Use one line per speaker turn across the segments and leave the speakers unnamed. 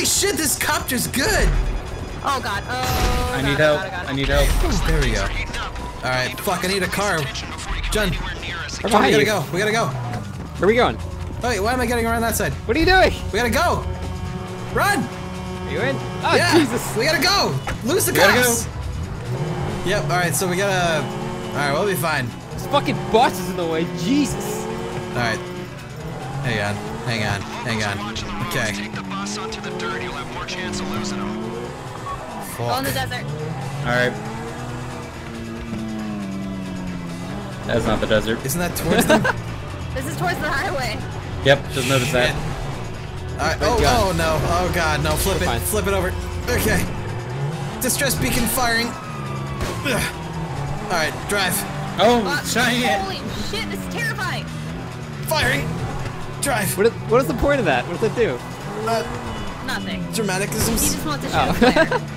Holy shit, this copter's good!
Oh god. Oh.
I
god,
need
oh,
help.
God, oh, God.
I need help.
There we go. Alright, fuck, I need a car. John,
I'm
John, we
behind
gotta go. We gotta go.
Where are we going?
Wait, why am I getting around that side?
What are you doing?
We gotta go! Run!
Are you in? Oh,
yeah!
Jesus.
We gotta go! Lose the
gotta
cops! Yep, alright, so we gotta... Alright, we'll be fine.
This fucking bus is in the way. Jesus.
Alright. Hang on, hang on, hang on. Okay.
Take the bus onto the dirt, you'll have more chance of losing them.
Go in the desert.
Alright. That's not the desert.
Isn't that towards them?
This is towards the highway.
Yep, just noticed that.
Alright, oh, oh no, oh god, no, flip it,
Fine.
flip it over. Okay. Distress beacon firing. Alright, drive.
Oh,
Uh,
shine it!
Holy shit, this is terrifying.
Firing! Drive!
What is, what is the point of that? What does it do?
Nothing. He
dramaticisms.
just wants to oh. show
Oh.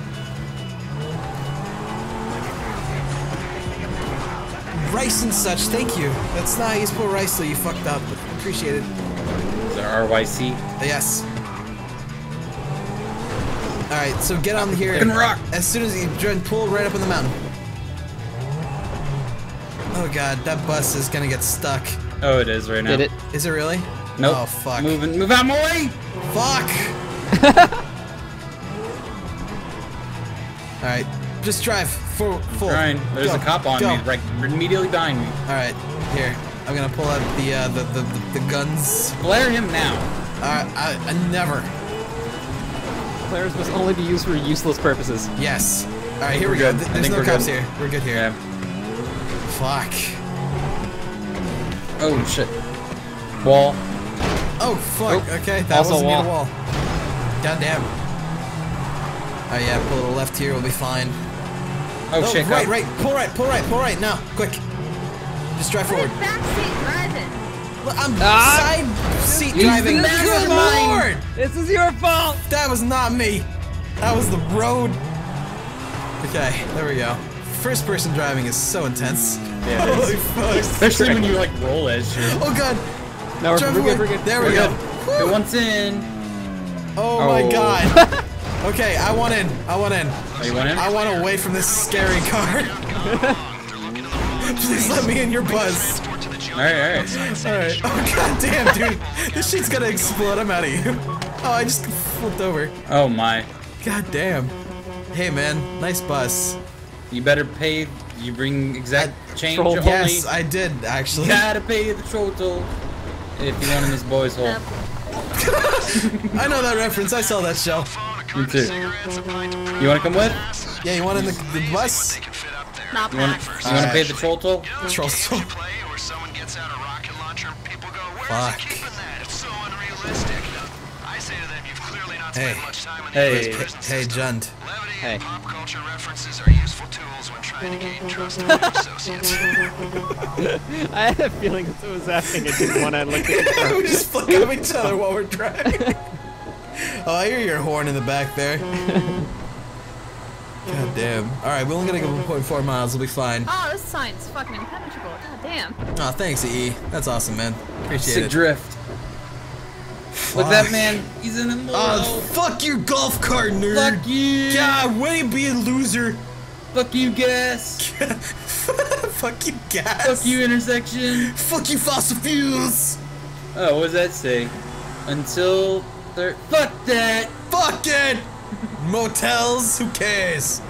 Rice and such, thank you. That's not how you spell rice, so you fucked up. but Appreciate it.
Is it RYC?
Yes. Alright, so get on here.
Fucking rock.
As soon as you join, pull right up on the mountain. Oh god, that bus is gonna get stuck.
Oh, it is right now.
Did it?
Is it really?
Nope.
Oh fuck.
Moving, move out my way!
Fuck! Alright, just drive. Full, full.
Ryan, there's
Go,
a cop on
go.
me, right immediately behind me.
Alright, here. I'm gonna pull out the, uh, the, the, the, the guns.
Flare him now.
Alright, I, I never.
Flares must only be used for useless purposes.
Yes. Alright, here
We're
we go.
good.
Th-
I
There's
think
no
we're
cops
good.
here. We're good here.
Yeah.
Fuck.
Oh shit. Wall.
Oh, fuck.
Oh,
Okay, that
also
wasn't near the
wall.
wall. God damn. Oh yeah, pull a little left here, we'll be fine.
Oh,
Oh,
shit.
right,
cop.
right, pull right, pull right, pull right, now, quick. Just drive forward.
is backseat driving?
I'm
Ah!
side seat
Use
driving.
the
Good
mastermind.
lord!
This is your fault!
That was not me. That was the road. Okay, there we go. First person driving is so intense.
Yeah,
Holy fuck.
Especially when you like roll as you're.
Oh god.
No, we're, we're good, we're good.
There we
We're
go.
good.
Good once in.
Oh, my
Oh.
god. Okay, I want in. I want in.
Oh, you want in?
I want away from this scary car. Please let me in your bus.
Alright, alright.
Alright. Oh god damn, dude. This shit's gonna explode. I'm out of here. Oh, I just flipped over.
Oh my.
God damn. Hey man, nice bus.
You better pay. You bring exact change
troll-
only.
Yes, I did actually.
Gotta pay the troll toll if you want in this boy's hole.
I know that reference. I saw that show.
Me too. You wanna come with?
Yeah, you want in the, the bus?
Not
You wanna, you wanna pay the troll toll?
Troll soul.
Play where someone gets out a rocket launcher people go, where's
Fuck.
he keeping that? It's so unrealistic. I say to them, you've clearly not spent
Hey.
much time in
Hey.
the
Hey, hey, Jund.
Levity
Hey.
And pop culture references are useful tools when trying to gain trust of your associates.
I had a feeling this was happening. I didn't want to look at it.
we just flick at each other while we're driving. oh, I hear your horn in the back there. God damn. Alright, we're only gonna go 1.4 miles. We'll be fine.
Oh, this sign's fucking impenetrable. God damn.
Oh, thanks, E. That's awesome, man. Appreciate it.
Sick
it.
drift. Look, that man. He's in the oh, middle.
Oh, fuck your golf cart, nerd.
Fuck you.
God, way to be a loser.
Fuck you, gas.
Fuck you, gas.
Fuck you, intersection.
Fuck you, fossil fuels.
Oh, what does that say? Until thir- Fuck that.
Fuck it. Motels, who cares?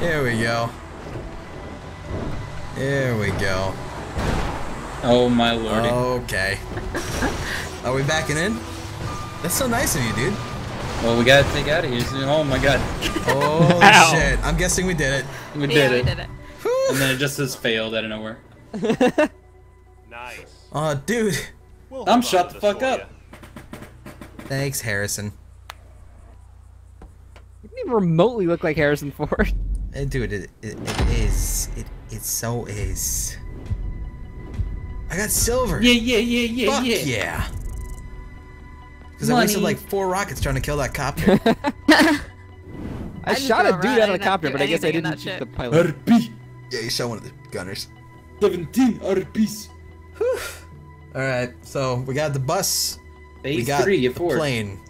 There we go. There we go.
Oh my lordy.
Okay. Are we backing in? That's so nice of you, dude.
Well, we gotta take out of here soon. Oh my god.
Holy
Ow.
shit. I'm guessing we did it.
We
yeah,
did
we
it.
did it.
And then it just says failed out of nowhere.
Nice.
Oh, dude.
We'll
I'm shut the fuck up.
ya.
Thanks, Harrison.
You didn't even remotely look like Harrison Ford.
Uh, Dude, it, it, it is. It, it so is. I got silver.
Yeah, yeah, yeah, yeah,
Fuck
yeah.
yeah. Because I wasted like four rockets trying to kill that copter.
I,
just
shot a dude
around,
out of the
didn't
copter, but I guess I didn't shoot the pilot.
RP.
yeah, you shot one of the gunners.
17 RPs.
Alright, so we got the bus. We got
3
the
of 4.
plane.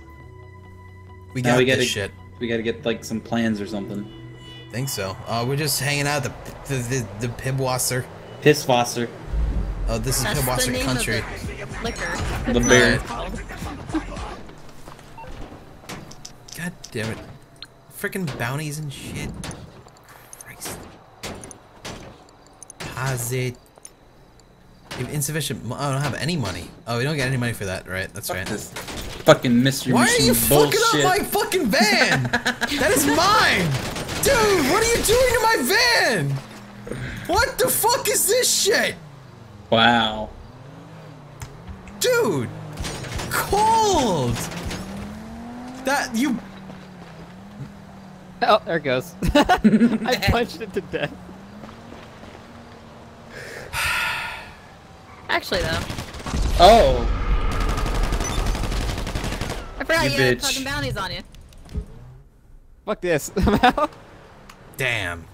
We
Now
got
we
this
gotta-
shit.
We gotta get like some plans or something.
Think so. Uh, we're just hanging out at the the the, the Pibwasser.
Pisswasser.
Oh, this is
That's the
Pibwasser
name
country.
of the liquor.
The
That's
beer.
What it's called.
God damn it. Freaking bounties and shit. Christ. Deposit. You have insufficient. mo- I don't have any money. Oh, we don't get any money for that, right? That's
Fuck
right.
this fucking mystery
Why are you
bullshit.
fucking up my fucking van? that is mine! Dude, what are you doing to my van? What the fuck is this shit?
Wow.
Dude! Cold! That, you.
Oh, there it goes. I punched it to death.
Actually, though,
Oh.
I forgot
You
you, had
bitch.
fucking bounties on you.
Fuck this. I'm out.
Damn.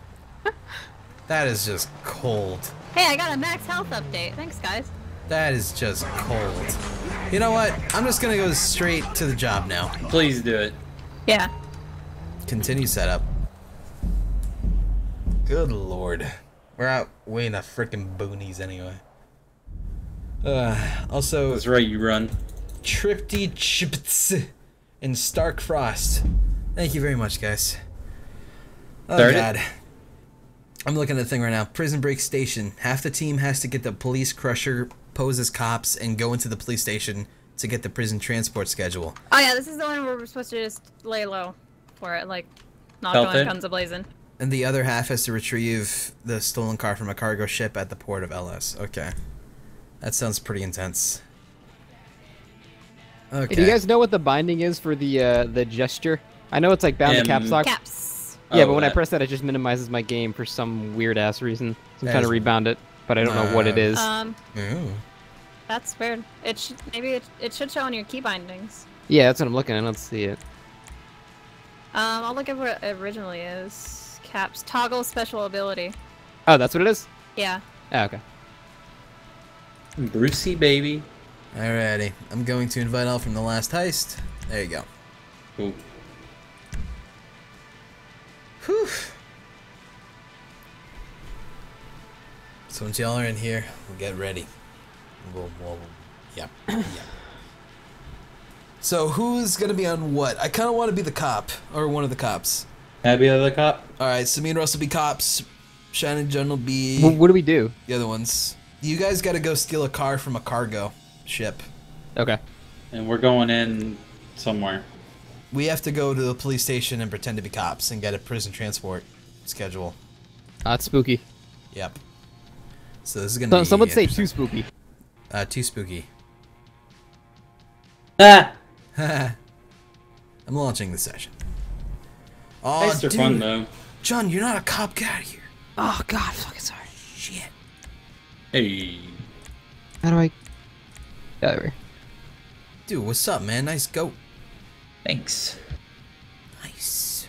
That is just cold.
Hey, I got a max health update. Thanks, guys.
That is just cold. You know what? I'm just gonna go straight to the job now.
Please do it.
Yeah.
Continue setup. Good lord. We're out way in the frickin' boonies anyway. Uh, also,
That's right, you run.
Tripty Chips and Stark Frost. Thank you very much, guys. Oh
Started?
god. I'm looking at the thing right now. Prison Break Station. Half the team has to get the police crusher, pose as cops, and go into the police station to get the prison transport schedule.
Oh yeah, this is the one where we're supposed to just lay low for it, like not
Felt
going
it?
guns ablazing.
And the other half has to retrieve the stolen car from a cargo ship at the port of LS. Okay. That sounds pretty intense. Okay.
Hey, do you guys know what the binding is for the uh, the gesture? I know it's like bound to
Um,
caps lock.
Caps.
Yeah,
Oh,
but when I press that, it just minimizes my game for some weird ass reason. So I'm
That
trying to rebound it, but I don't know what it
Uh.
Um,
Ooh.
that's weird. It should maybe it, it should show on your key bindings.
yeah, that's what I'm looking at. Let's see it.
Um, I'll look at what it originally is. Caps toggle special ability.
Oh, that's what it is.
Yeah.
Oh, okay.
Brucey baby.
Alrighty. I'm going to invite all from the last heist. There you go.
Ooh.
Whew. So once y'all are in here, we'll get ready. We'll, we'll, yeah. yeah. So who's gonna be on what? I kind of want to be the cop or one of the cops.
Happy other cop?
All right, so me and Russ will be cops. Shannon and Jen will be
Wh- what do we do?
the other ones. You guys got to go steal a car from a cargo ship.
Okay.
And we're going in somewhere.
We have to go to the police station and pretend to be cops and get a prison transport schedule.
It's spooky.
Yep. So this is gonna
So,
be
some would say too spooky.
uh, too spooky.
Ah!
I'm launching the session. Oh,
Heists are
dude.
fun though.
John, you're not a cop. Get out of here.
Oh God, fucking sorry.
Shit.
Hey.
How do I? Yeah, there.
Dude, what's up, man? Nice goat.
Thanks.
Nice.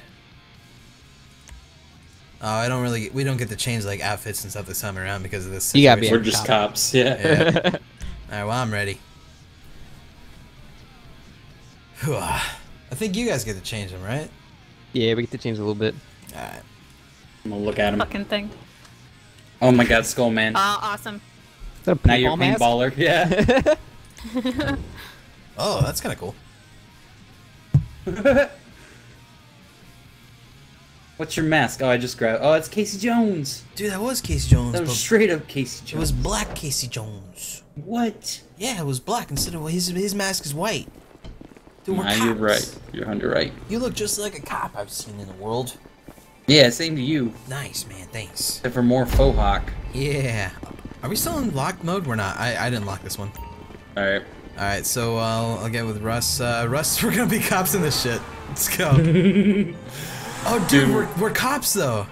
Oh, I don't really. We don't get to change like outfits and stuff this time around because of this.
You gotta be.
We're just
cop.
cops, yeah.
Yeah. All right. Well, I'm ready. Whew. I think you guys get to change them, right?
Yeah, we get to change a little bit.
All right.
I'm gonna look at him.
Fucking thing.
Oh my god, Skull Man.
Oh, awesome.
Is that a
now you're
paintball mask?
paintballer. Yeah.
Oh, that's kind of cool.
What's your mask? Oh, I just grabbed. Oh, it's Casey Jones.
Dude, that was Casey Jones.
That was straight up Casey Jones.
it was black Casey Jones.
What?
Yeah, it was black instead of his his mask is white. Dude, we're
Nah, you're right. You're 100 right.
You look just like a cop I've seen in the world.
Yeah, same to you.
Nice, man. Thanks.
Except for more faux hawk.
Yeah. Are we still in locked mode? We're not. I, I didn't lock this one.
All right.
All right, so uh, I'll get with Russ. Uh, Russ, we're gonna be cops in this shit. Let's go. oh, dude,
Dude.
we're, we're cops though.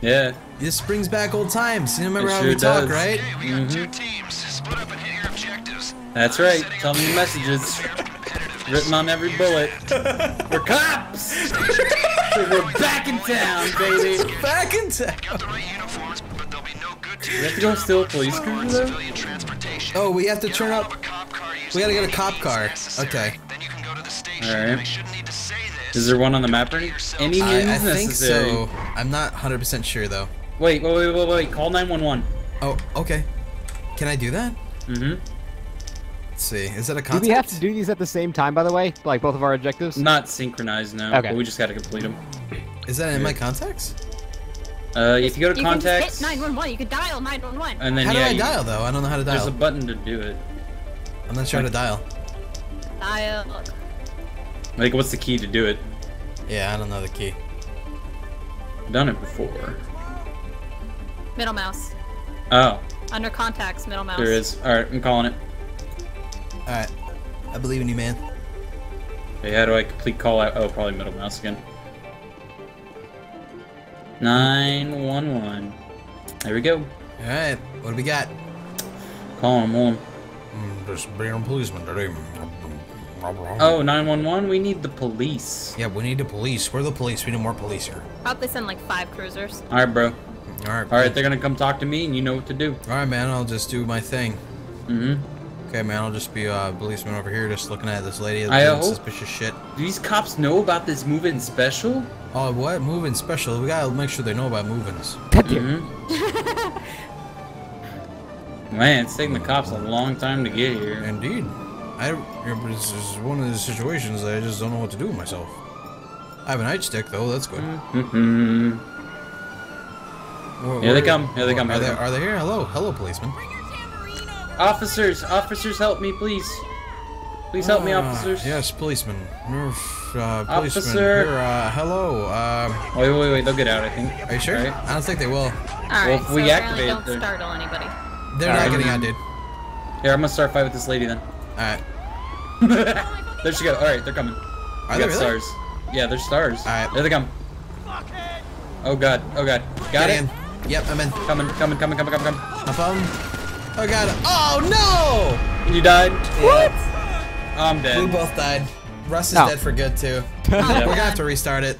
Yeah.
This brings back old times. You remember
It
how
sure
we talk, right?
Hey, we got two teams. Split up and hit your objectives.
That's right. Tell me your messages. Written on every bullet. We're cops. We're back in town, baby.
Back in town.
Got the right uniforms, but they'll be no good to
We have to go steal a police cruiser. though?
Oh, we have to turn up.
a cop car
we gotta get a cop car. Okay.
Then you can go to the station.
Alright.
I shouldn't need to say
Is there one on the map or any?
I, I think so. I'm not 100% sure though.
Wait, wait, wait, wait, wait. Call 911.
Oh, okay. Can I do that?
Mm-hmm.
Let's see. Is that a
Do we have to do these at the same time, by the way? Like both of our objectives?
Not synchronized now.
Okay.
But we just gotta complete them.
Is that in my contacts?
Uh, if you go to
You
contacts,
can just hit 911. You could dial 911.
and then
How do I
you-
dial though? I don't know how to dial.
there's a button to do it.
I'm not sure how to dial.
Dial.
Like, what's the key to do it?
Yeah, I don't know the key.
Done it before.
Middle mouse.
Oh,
Under contacts, middle mouse.
there is. All right, I'm calling it.
All right. I believe in you, man.
Hey, how do I complete call out? Oh, probably middle mouse again. 911. There we go.
All right. What do we got?
Call him, on.
Just being a policeman today.
Oh, 911, we need the police.
Yeah, we need the police. We're the police. We need more police here.
Probably send like five cruisers.
All right, bro.
All right.
All right, they're gonna come talk to me, and you know what to do.
All right, man. I'll just do my thing.
Mm-hmm.
Okay, man. I'll just be a policeman over here, just looking at this lady
I
doing
hope-
suspicious shit.
Do these cops know about this moving special?
Oh, what? Moving special. We gotta make sure they know about movings.
Mm-hmm. Man, it's taking the cops a long time to get here.
Indeed. I. This is one of the situations that I just don't know what to do with myself. I have a nightstick though. That's good.
Mm-hmm.
Where-
Here they come, here they come,
Are
here they
they,
come.
are they here? Hello, hello, policeman.
Officers, officers, help me, please. Please help me,
Ah,
officers.
Yes, policeman. Nerf, uh, policeman.
Officer.
Here, uh, hello. Um,
Wait, wait, wait. They'll get out. I think.
are you sure?
Alright.
I don't think they will.
Alright,
if
so
we
apparently
activate
don't
the-
startle anybody.
They're
Alright.
not getting out, dude.
Here, I'm gonna start a fight with this lady then.
All right.
there she go. All right, they're coming.
Are
we
they
got
really?
stars. Yeah, they're stars.
Alright.
There they come. Oh god. Oh god. Got
Get
it.
in. Yep, I'm in.
Coming. Coming. Coming. Coming. Coming. Coming.
No problem. Oh god. Oh no!
You died.
What?
I'm dead.
We both died. Russ is
No.
dead for good too.
Yeah.
We're gonna have to restart it.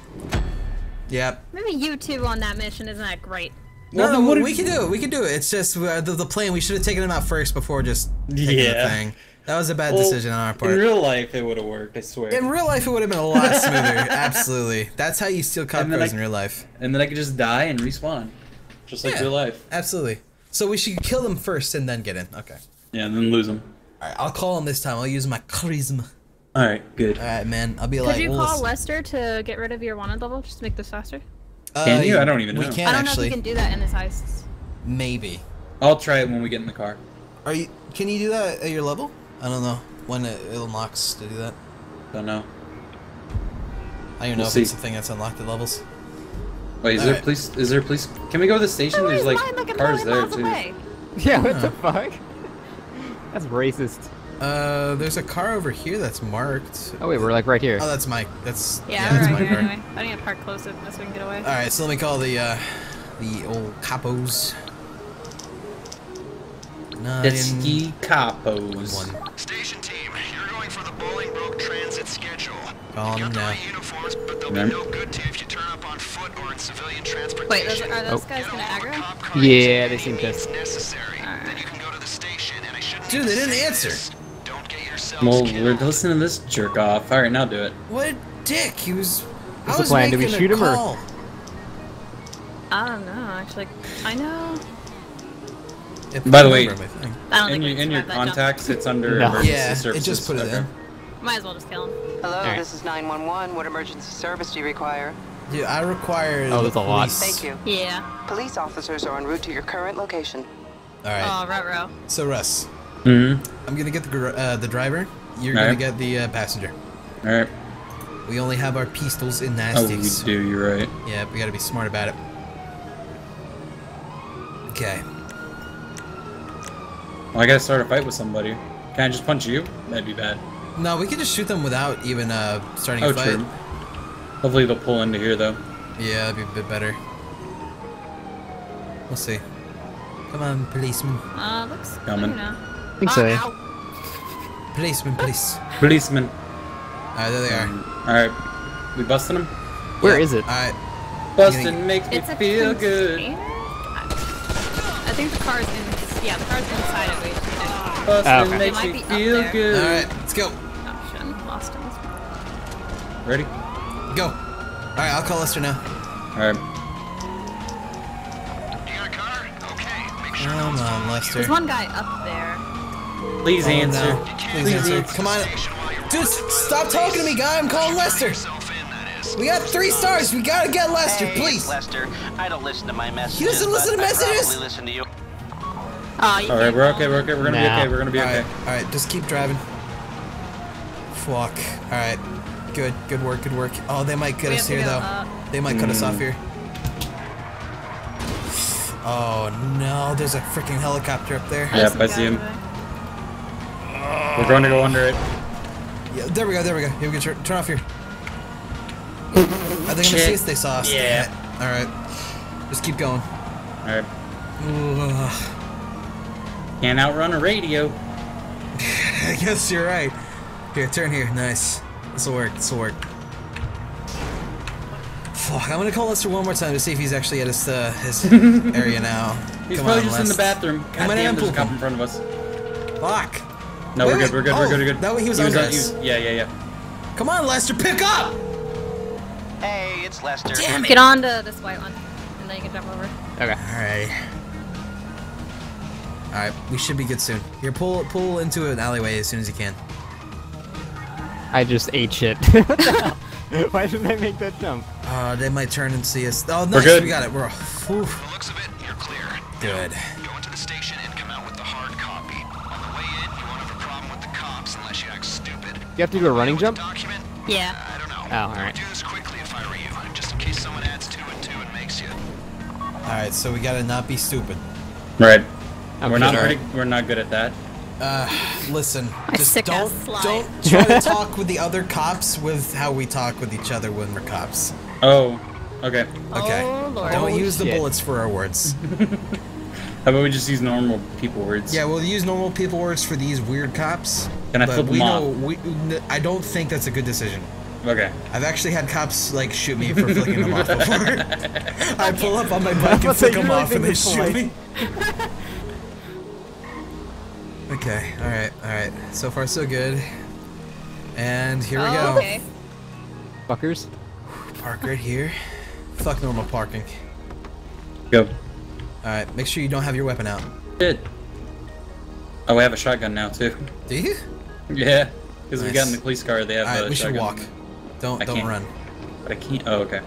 Yep.
Maybe you two on that mission isn't that great.
No,
Well,
no,
what
we can do it. We can do it. It's just uh, the, the plan. We should have taken him out first before just taking the
Yeah.
thing. That was a bad
Well,
decision on our part.
In real life, it would have worked. I swear.
In real life, it would have been a lot smoother. Absolutely. That's how you steal cop cars
I-
in real life.
and then I could just die and respawn, just like
Yeah.
real life.
Absolutely. So we should kill them first and then get in. Okay.
Yeah, and then lose them.
All right. I'll call him this time. I'll use my charisma.
All right, good.
All right, man. I'll be
Could
like.
you
well,
call
listen-
Lester to get rid of your wanted level just to make this faster?
Uh, can you? I don't even know.
We
know.
can't
I don't
actually.
know if you can do that in this heists.
Maybe.
I'll try it when we get in the car.
Are you? Can you do that at your level? I don't know when it, it unlocks to do that.
Don't know.
I don't even
We'll
know
see.
if it's a thing that's unlocked at levels.
Wait, is there
Alright.
police? Is there police? Can we go to the station? There's like
mine like a
cars there too.
away?
Yeah, what the fuck? That's racist.
Uh, there's a car over here that's marked.
Oh wait, we're like right here.
Oh, that's Mike. That's
Yeah,
yeah, that's
we're
my
here
car.
anyway. I need to park close so we can get away.
All right, so let me call the uh, the old capos. Nine.
The ski capos.
One.
Station team, you're going for the Bolingbroke transit schedule.
Calling
you
him
got the
now.
uniforms, but they'll be no good to
Wait, those, are those
Oh.
guys gonna
a hold of a
aggro?
Yeah, they seem
means
to.
necessary.
Alright.
Then you can go to the station, and I shouldn't
Dude, they didn't answer.
Don't get yourselves
Well, we're listening to this jerk off. All right, now do it.
What a dick! He was.
What's
I
the plan? Do we shoot him or-
I don't know, actually. I know.
It
By the way,
my thing.
In
think
your in your
survive jump.
contacts, it's under
No.
emergency
Yeah, it just put it
Okay.
in.
Might as well just kill him.
Hello,
Alright.
this is 911. What emergency service do you require?
Dude, I require.
Oh,
the
that's a lot.
police.
Thank you.
Yeah.
Police officers are en route to your current location.
All right.
Oh, right, row.
So Russ,
Mhm.
I'm gonna get the gr- uh, the driver. You're gonna
Alright.
get the uh, passenger.
All right.
We only have our pistols and
Oh, we
nasties.
do. You're right.
Yeah, we gotta be smart about it. Okay.
Well, I gotta start a fight with somebody. Can I just punch you? That'd be bad.
No, we can just shoot them without even uh, starting a
Oh,
fight.
true. Hopefully they'll pull into here though.
Yeah, that'd be a bit better. We'll see. Come on, policeman.
Uh, looks
Coming.
I think so.
Ah, ow.
Policeman, police.
Policeman.
Alright, there they are.
Um, all right. We busting him.
Where is it?
Alright.
Busting makes me
It's a
feel good.
I think the car's in. Yeah, the car's inside of it.
Busting
Oh, okay.
makes
It might
me
be up
feel good.
Alright, let's go.
Oh shit, lost him.
Ready?
Go. All right, I'll call Lester now.
Alright.
You got a car? Okay. Make sure
Come on, Lester.
There's one guy up there.
Please
Oh,
answer.
no. Please answer. Come on. Dude, stop talking to me, guy. I'm calling Lester.
yourself in, that is.
We got three stars. We gotta get Lester,
Hey,
please.
Lester, I don't listen to my messages.
He doesn't listen to messages?
probably listen to you.
Oh, you
Alright, we're okay, we're okay, we're gonna be okay, we're gonna be
All
okay.
right, all right. Just keep driving. Fuck. All right. Good. Good work. Good work. Oh, they might cut
We
us here though.
up.
They might cut us off hmm. here. Oh no! There's a freaking helicopter up there.
Yep, I see him.
over.
We're going to go under it.
Yeah, there we go. There we go. Here we go. Turn, turn off here. Are they gonna
Shit.
see us? They saw us.
Yeah.
All right. Just keep going.
Alright. Can't outrun a radio.
I guess you're right. Here, turn here. Nice. This'll work. This'll work. Fuck, I'm gonna call Lester one more time to see if he's actually at his uh, his area now.
He's
Come
probably
on,
just in the bathroom. God
Come on
damn,
in,
there's a cop in front of us.
Fuck.
No,
Wait,
we're good, we're good,
Oh,
we're good, we're good.
that way he was under
on-
us.
was- yeah, yeah, yeah.
Come on, Lester, pick up!
Hey, it's Lester.
Damn it!
Get on to this white one, and then you can jump over.
Okay.
Alright. Alright, we should be good soon. Here, pull pull into an alleyway as soon as you can.
I just ate shit. Why didn't I make that jump?
Uh, they might turn and see us. Oh, nice,
good.
we got it. We're off. Whew.
The looks of it, you're clear.
Good.
Go into the station and come out with the hard copy. On the way in, you won't have a problem with the cops unless you act stupid.
You have to do a running jump?
Document?
Yeah.
I don't know.
Oh, alright.
do this quickly if I were you, just in case someone adds two and two and makes you.
Alright, so we gotta not be stupid.
Right.
I'm
we're not
sure.
pretty, we're not good at that.
Uh, listen,
My
just
sick
don't
ass
don't try to talk with the other cops with how we talk with each other when we're cops.
Oh, okay.
Okay.
Oh,
Don't use the
shit.
bullets for our words.
How about we just use normal people words?
yeah, we'll use normal people words for these weird cops.
Can I
but
flip
we
them
know
off?
we. n- I don't think that's a good decision.
Okay.
I've actually had cops like shoot me for flicking them off before. I pull up on my bike and
But
flick them
really
off, and they shoot me. Okay, all right, all right. So far, so good. And here we
Oh,
go.
Okay.
Fuckers.
Park right here. Fuck normal parking.
Go.
All right, make sure you don't have your weapon out.
Shit. Oh, we have a shotgun now too.
Do you?
Yeah. Because we got in the police car, they have
All right,
a
we should
shotgun.
walk. Don't
I
don't
can't.
run.
But I can't. Oh, okay.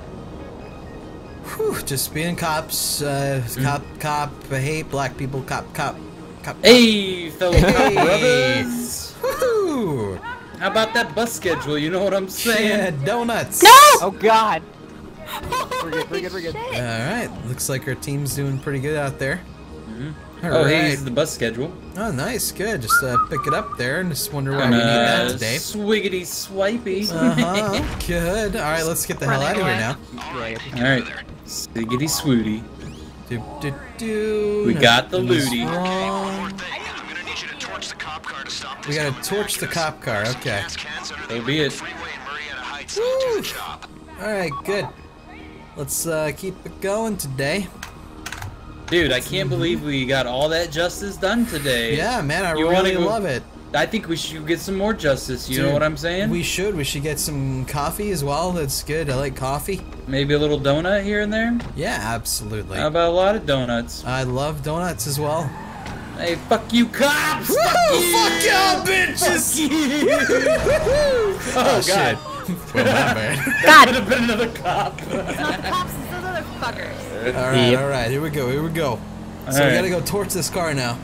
Whew, just being cops. Uh, cop, cop. I hate black people. Cop, cop, cop.
Hey, fellow
Hey.
brothers.
Woohoo!
How about that bus schedule? You know what I'm saying?
Yeah, donuts.
Oh god. We're good, we're good, we're good.
All right, looks like our team's doing pretty good out there. All
Oh,
right.
hey, here's the bus schedule.
Oh, nice, good. Just uh, pick it up there and just wonder why we need that today.
Swiggity swipey.
Uh huh. good. All right, let's get the hell out of here now.
Alright. Swiggity swooty.
Do, do, do.
We got the looty.
wrong.
One more thing, I'm gonna need you to torch the cop car to stop
We gotta torch the cop car. Okay.
So be it.
freeway in Murrieta Heights. That'll do the job.
All right, good. Let's uh, keep it going today.
Dude, I can't believe we got all that justice done today.
Yeah, man, I
You
really
go-
love it.
I think we should get some more justice. You know what I'm saying?
We should. We should get some coffee as well. That's good. I like coffee.
Maybe a little donut here and there.
Yeah, absolutely.
How about a lot of donuts?
I love donuts as well.
Hey, fuck you, cops!
Woo! Fuck y'all, bitches!
Oh, oh, God.
well, my bad.
Could
God,
have been another cop.
it's not the cops, it's those other fuckers.
All right,
Yep.
all right. Here we go. Here we go. so we gotta go torch this car now.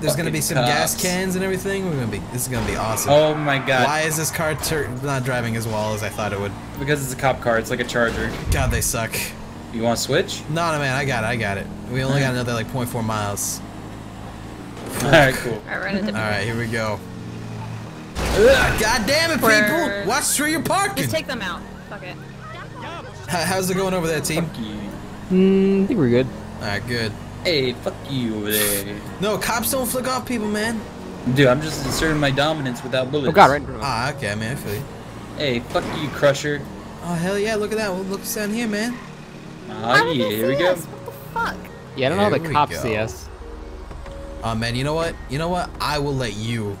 There's gonna be
Fucking
some gas cans and everything. We're gonna be. This is gonna be awesome.
Oh my god.
Why is this car tur- not driving as well as I thought it would?
Because it's a cop car, it's like a charger.
God, they suck.
You want to switch?
No, no, man. I got it. I got it. We only got another like 0.4 miles.
Alright, cool.
I ran into
All right, here we go. God damn it,
Where-
people! Watch where you're parking.
Just take them out. Fuck it.
How's it going over there, team?
Fuck.
Hmm, I think we're good.
All right, good.
Hey, fuck you over there.
No, cops don't flick off people, man.
Dude, I'm just asserting my dominance without bullets.
Oh god, right in front of us.
Ah, okay, man. I feel you.
Hey, fuck you, Crusher.
Oh hell yeah! Look at that. Look what's down here, man.
Ah,
Why
yeah, here we go.
us? What the fuck?
Yeah, I don't know how the cops
go.
see us.
Oh man, you know what? You know what? I will let you.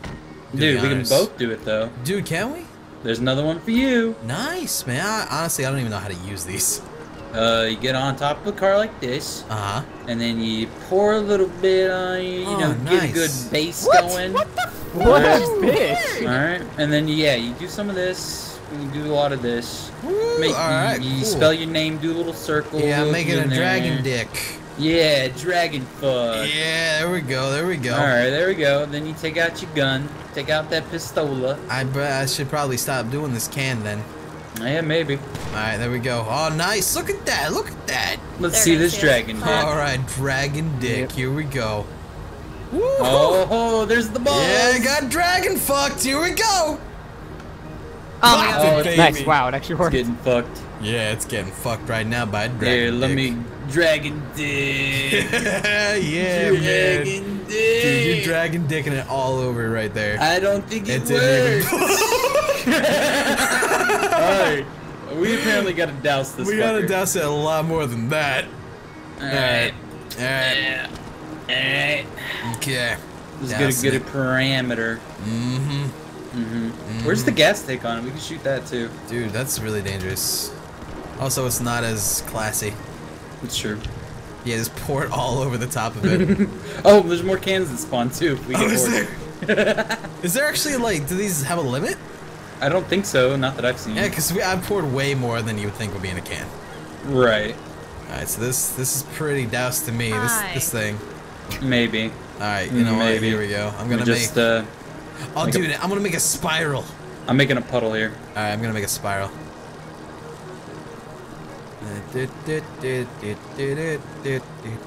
Dude, we can both do it though.
Dude, can we?
There's another one for you.
Nice, man. I, honestly, I don't even know how to use these.
Uh, you get on top of a car like this,
Uh huh.
and then you pour a little bit on you, you
Oh,
know, get a good
nice.
base going.
What,
Alright.
bitch?
Alright, and then yeah, you do some of this, you do a lot of this. Make,
all right,
you, you
cool.
spell your name, do a little circle.
Yeah, I'm making a
in
dragon dick.
Yeah, dragon fuck.
Yeah, there we go. There we go.
Alright, there we go. Then you take out your gun, take out that pistola.
I, br- I should probably stop doing this can then.
Yeah, maybe.
All right, there we go. Oh, nice. Look at that. Look at that.
Let's
There
see this
is.
dragon dick.
All right, dragon dick.
Yep.
Here we go. Woo!
Oh, oh, there's the balls.
Yeah, I got dragon fucked. Here we go.
Oh my god.
it, baby.
Nice. Wow, it actually worked.
Getting fucked.
Yeah, it's getting fucked right now by a dragon
Here, let
dick.
me dragon dick.
yeah, man.
Dick.
Dude, you're dragon dicking it all over right there.
I don't think it,
it
works. Alright. We apparently gotta douse this
we gotta douse it a lot more than that.
Alright.
All right.
Yeah. Alright.
Okay.
Let's
Douse
get a good parameter.
Mm-hmm.
Mm-hmm. Where's the gas tank on it? We can shoot that too.
Dude, that's really dangerous. Also, it's not as classy.
It's true.
Yeah, just pour it all over the top of it.
Oh, there's more cans that spawn too. If we
Oh,
get
is
bored.
Is there actually like, do these have a limit?
I don't think so. Not that I've seen.
Yeah, because I poured way more than you would think would be in a can.
Right.
All right, so this this is pretty doused to me. This
Hi.
this thing.
Maybe.
All right, you know what? Here we go. I'm gonna
just.
make.
Uh, make a-
dude, I'm gonna make a spiral.
I'm making a puddle here.
All right, I'm gonna make a spiral.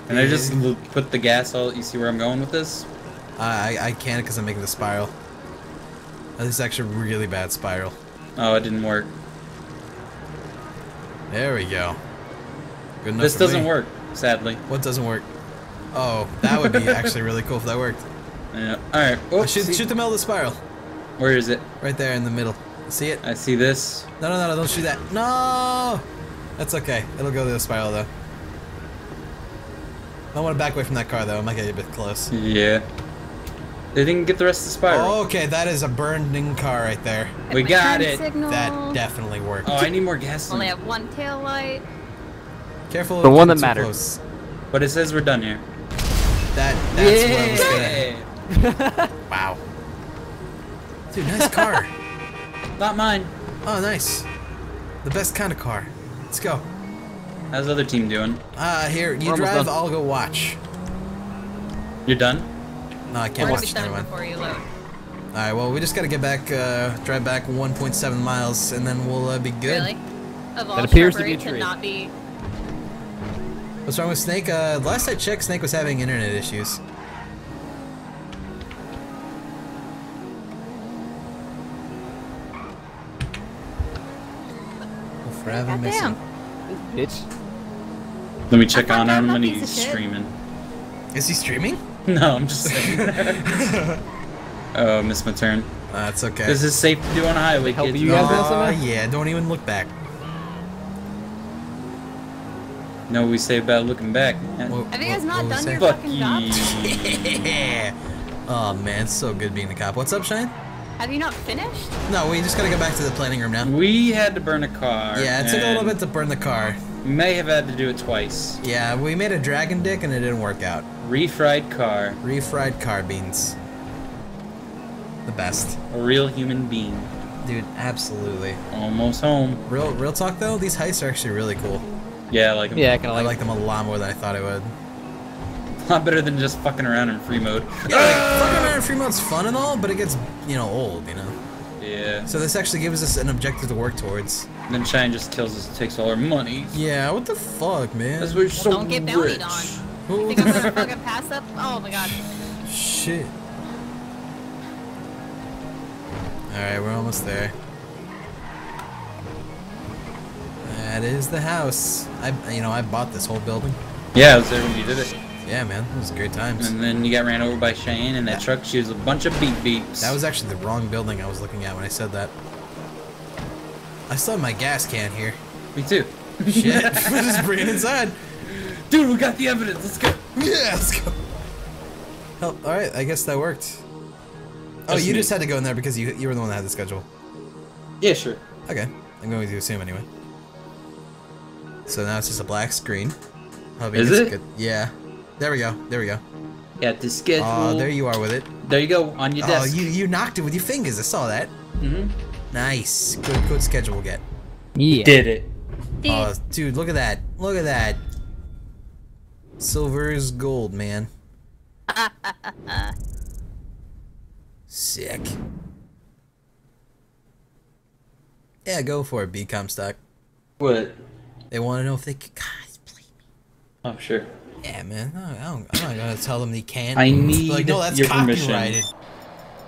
Can I just put the gas all? You see where I'm going with this?
I I I can't because I'm making the spiral. This is actually a really bad spiral.
Oh, it didn't work.
There we go. Good enough
This doesn't
me.
work, sadly.
What doesn't work? Oh, that would be actually really cool if that worked.
Yeah. All right.
Oh,
Oh,
shoot, shoot the middle of the spiral.
Where is it?
Right there in the middle. See it?
I see this.
No, no, no, no, don't shoot that. No! That's okay. It'll go to the spiral, though. I want to back away from that car, though. I might get a bit close.
Yeah. They didn't get the rest of the spiral.
Oh, okay, that is a burning car right there.
we got it.
Signal.
That definitely worked.
Oh, I need more gas.
Only have one tail light.
Careful.
The one that
too
matters.
close.
But it says we're done here.
That, that's what I was gonna...
yeah.
Wow. Dude, nice car.
Not mine.
oh, nice. The best kind of car. Let's go.
How's the other team doing?
Uh, here, you
We're
drive. I'll go watch.
You're done?
No, I can't
We're
watch. Never
done
mind.
before you load.
Alright, well, we just gotta get back, uh, drive back 1.7 miles, and then we'll uh, be good.
Really? Of all
That appears to be a tree.
not be.
What's wrong with Snake? Uh, last I checked, Snake was having internet issues. Well, forever missing.
Goddamn.
Bitch.
Let me check on him
that
when he's
of
streaming.
Is he streaming?
No, I'm just saying. oh, missed my turn.
That's okay.
This is safe to do on a highway,
Help
kids.
you guys out?
Aw,
Something?
yeah, don't even look back.
know what we say about looking back, man.
What-
Have you guys
what-
not done your
that?
Fuck
fucking job?
Yeah. Oh man, it's so good being a cop. What's up, Shane?
Have you not finished?
No, we just gotta go back to the planning room now.
We had to burn a car.
Yeah, it took a little bit to burn the car.
May have had to do it twice.
Yeah, we made a dragon dick and it didn't work out.
Refried car.
Refried car beans. The best.
A real human being.
Dude, absolutely.
Almost home.
Real real talk though, these heists are actually really cool.
Yeah, I like 'em.
Yeah, I kind
I
of
like
like.
them a lot more than I thought I would.
A lot better than just fucking around in free mode.
Yeah, like, fucking around in free mode's fun and all, but it gets, you know, old, you know?
Yeah.
So this actually gives us an objective to work towards.
Then Shine just kills us, takes all our money.
Yeah, what the fuck, man?
That's why you're so
Don't get bountied
rich.
on.
Who-
Think I'm gonna fucking pass up? Oh my god.
Shit. Alright, we're almost there. That is the house. I, you know, I bought this whole building.
Yeah, I was there when you did it.
Yeah, man, it was great times.
And then you got ran over by Shane, and that truck She was a bunch of beep beeps.
That was actually the wrong building I was looking at when I said that. I still have my gas can here.
Me too.
Shit, just bring it inside.
Dude, we got the evidence. Let's go.
Yeah, let's go. Oh, all right, I guess that worked. Oh,
Just
you
me.
just had to go in there because you you were the one that had the schedule.
Yeah, sure.
Okay, I'm going to assume anyway. So now it's just a black screen. Hoping
Is it?
Good. Yeah. There we go. There we go.
Got the schedule.
Oh, there you are with it.
There you go on your desk.
Oh, you you knocked it with your fingers. I saw that.
Mhm.
Nice. Good good schedule we'll get.
Yeah.
did it.
Oh, dude, look at that. Look at that. Silver is gold, man. Sick. Yeah, go for it, B Comstock.
What?
They want to know if they can. Guys, please.
Oh, sure.
Yeah, man. I don't, I'm not gonna tell them they can't.
I need
like, no, that's
your permission.
copyrighted.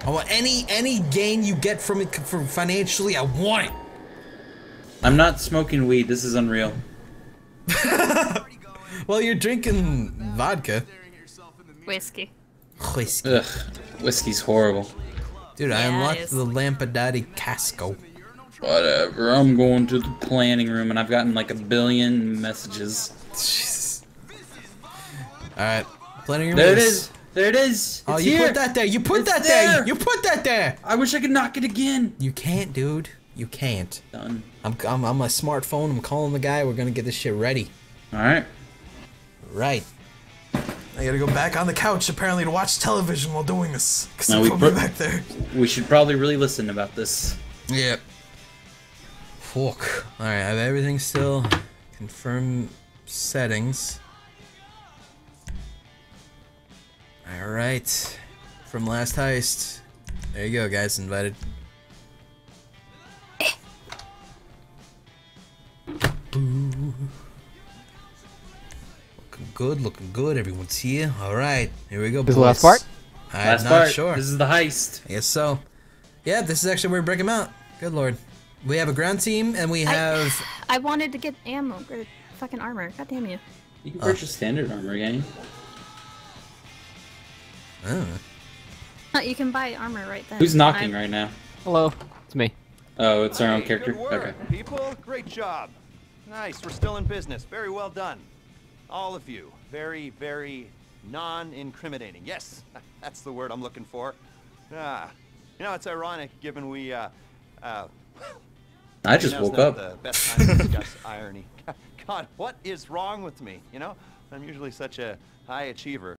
I want any any gain you get from it for financially. I want it.
I'm not smoking weed. This is unreal.
Well, you're drinking vodka.
Whiskey.
Whiskey.
Ugh. Whiskey's horrible.
Dude, I
Yeah, it
unlocked the Lampadati Casco.
Whatever. I'm going to the planning room and I've gotten like a billion messages.
Jesus. Alright. Planning room
There it is. There it is.
Oh,
It's
you
here.
put that there. You put
It's
that there.
there.
You put that there.
I wish I could knock it again.
You can't, dude. You can't.
Done.
I'm, I'm on my smartphone. I'm calling the guy. We're gonna get this shit ready.
All right.
Right. I gotta go back on the couch apparently to watch television while doing this. Cause
No, we
put me back there.
We should probably really listen about this.
Yep. Fuck. Alright, I have everything still. Confirm settings. Alright. From last heist. There you go, guys. Invited. Boo. Looking good, looking good. Everyone's here. Alright, here we go.
This is the last part?
I'm
Last
not
part.
sure.
This is the heist.
I guess so. Yeah, this is actually where we break them out. Good lord. We have a ground team and we have.
I wanted to get ammo or fucking armor. God damn you.
You can purchase standard armor, gang.
Oh.
You can buy armor right then.
Who's knocking
I-
right now?
Hello, it's me.
Oh, it's our own character.
Good work,
Okay.
people. Great job. Nice. We're still in business. Very well done. All of you. Very, very non-incriminating. Yes, that's the word I'm looking for. Ah, you know, it's ironic given we, uh, uh,
I just woke up.
The best time to discuss irony. God, what is wrong with me? You know, I'm usually such a high achiever.